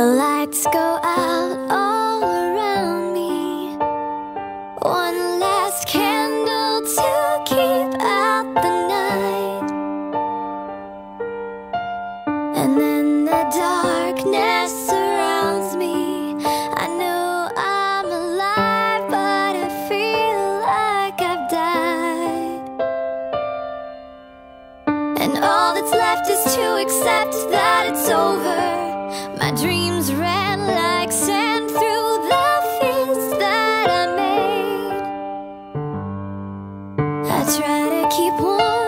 lights go out all around me. One last candle to keep out the night. And then the darkness surrounds me. I know I'm alive, but I feel like I've died. And all that's left is to accept that it's over. My dreams ran like sand through the fears that I made. I try to keep warm,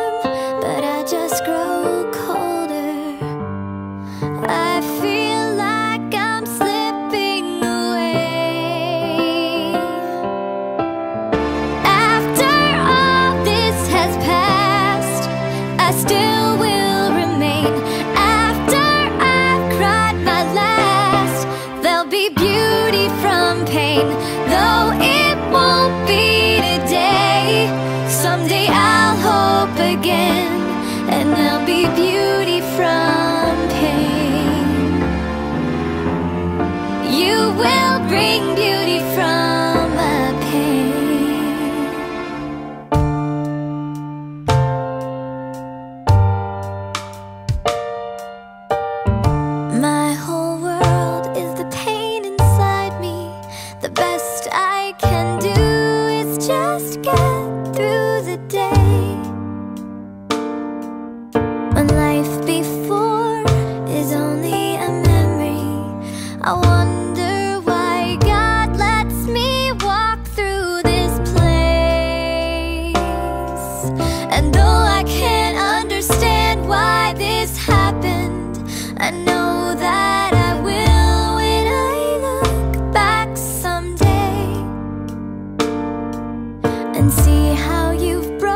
someday I'll hope again, and there'll be beauty from pain. You will bring beauty and though I can't understand why this happened, I know that I will when I look back someday, and see how you've brought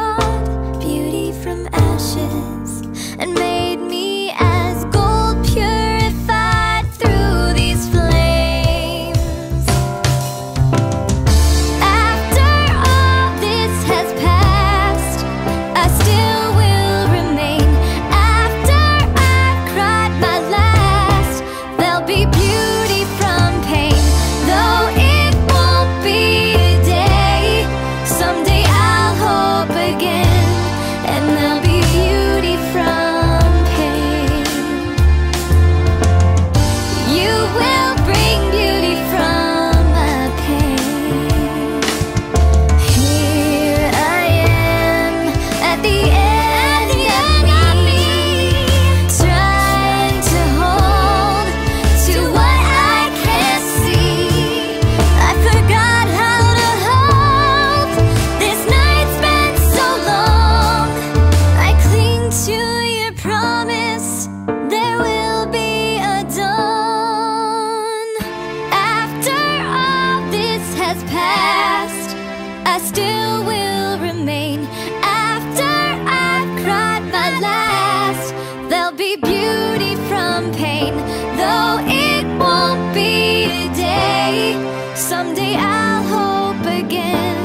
I still will remain. After I've cried my last, there'll be beauty from pain. Though it won't be today, someday I'll hope again,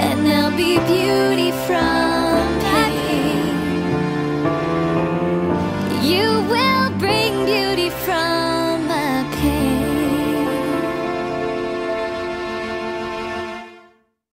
and there'll be beauty from